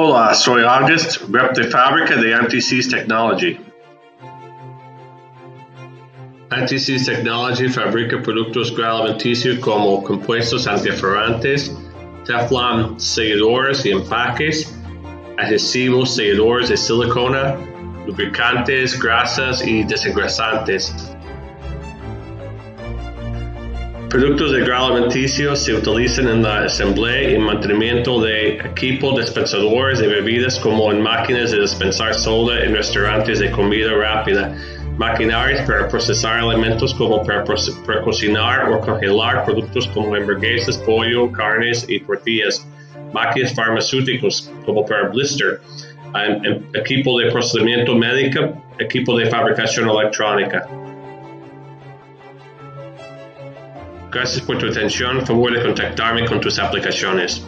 Hola, soy August, rep de fábrica de Antisys Technology. Antisys Technology fabrica productos alimenticios como compuestos antiferrantes, Teflon selladores y empaques, adhesivos selladores de silicona, lubricantes, grasas y desengrasantes. Productos de grado alimenticio se utilizan en la asamblea y mantenimiento de equipos dispensadores de bebidas como en máquinas de dispensar soda en restaurantes de comida rápida, maquinarias para procesar alimentos como para, cocinar o congelar productos como hamburguesas, pollo, carnes y tortillas, máquinas farmacéuticos como para blister, equipo de procedimiento médico, equipo de fabricación electrónica. Gracias por tu atención. Favor de contactarme con tus aplicaciones.